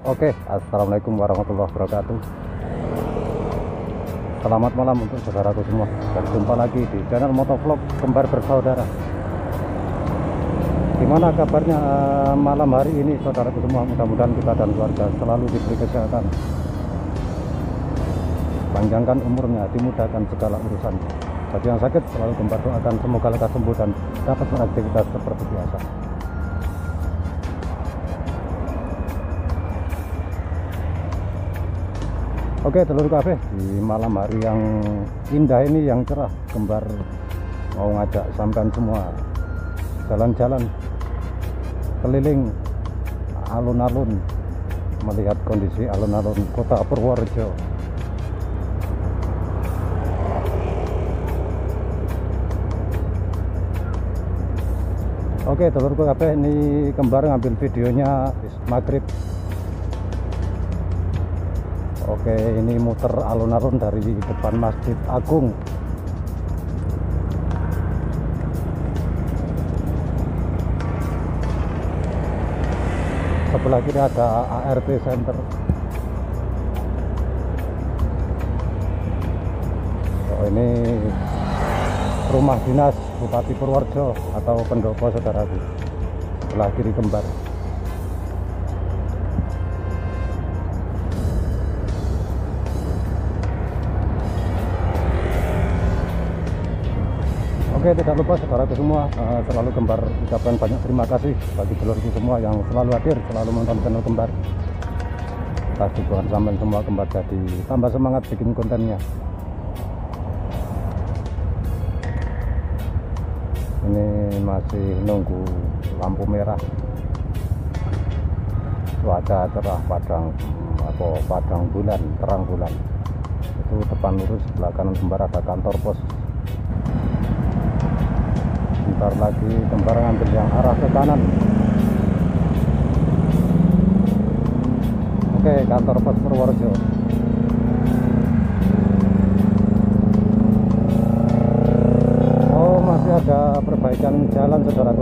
Oke, Assalamualaikum warahmatullahi wabarakatuh. Selamat malam untuk saudaraku semua. Berjumpa lagi di channel motovlog Kembar Bersaudara. Gimana kabarnya eh, malam hari ini saudaraku semua? Mudah-mudahan kita dan keluarga selalu diberi kesehatan. Panjangkan umurnya, dimudahkan segala urusan. Bagi yang sakit selalu kembar doakan. Semoga lekas sembuh dan dapat beraktivitas seperti biasa Oke telur kafe di malam hari yang indah ini yang cerah kembar. Mau ngajak sampean semua jalan-jalan keliling alun-alun melihat kondisi alun-alun kota Purworejo. Oke telurku kafe ini kembar ngambil videonya maghrib Oke, ini muter alun-alun dari depan Masjid Agung. Sebelah kiri ada ART Center. Oh, ini rumah dinas Bupati Purworejo atau pendopo saudaraku. Sebelah kiri kembar. Oke tidak lupa saudaraku semua uh, selalu kembar ucapkan banyak terima kasih bagi telurku semua yang selalu hadir selalu menonton channel kembar. Pasti Tuhan sampai semua kembar jadi tambah semangat bikin kontennya. Ini masih nunggu lampu merah. Cuaca cerah padang atau padang bulan terang bulan. Itu depan lurus sebelah kanan kembar ada kantor pos sebentar lagi kembar ngambil yang arah ke kanan. Oke kantor pos Purworejo. Oh masih ada perbaikan jalan saudaraku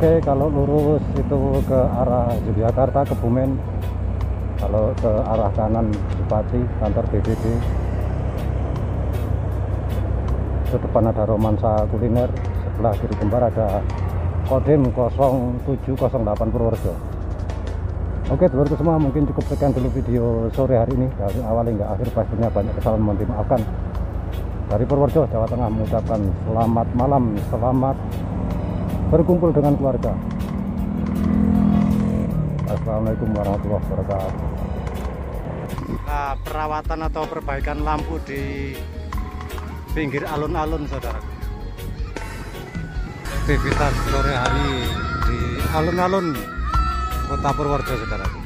Oke kalau lurus itu ke arah Yogyakarta Kebumen kalau ke arah kanan Bupati kantor BPD itu depan ada romansa kuliner sebelah kiri kembar ada Kodim 0708 Purworejo. Oke dulurku semua mungkin cukup sekian dulu video sore hari ini. Dari awal hingga akhir pastinya banyak kesalahan mohon dimaafkan. Dari Purworejo Jawa Tengah mengucapkan selamat malam selamat berkumpul dengan keluarga. Assalamualaikum warahmatullahi wabarakatuh. Nah, perawatan atau perbaikan lampu di pinggir alun-alun, saudara. Aktivitas sore hari di alun-alun Kota Purworejo, saudara.